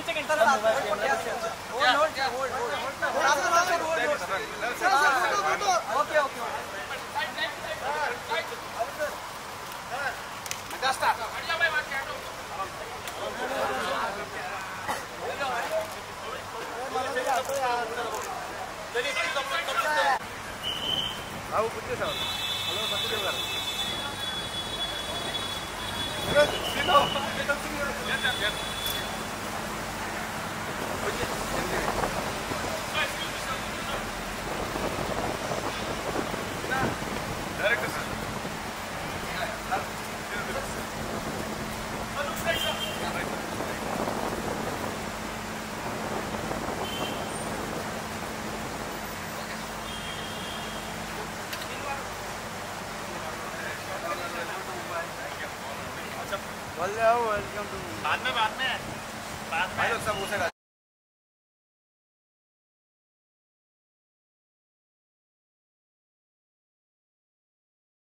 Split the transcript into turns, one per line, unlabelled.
one second. Sir, hold, hold,
hold, hold. Okay, okay.
आओ पुत्र साहब हेलो सत्यदेव गारू हेलो सिनो
बाद में बाद में बाद में सब उसे कर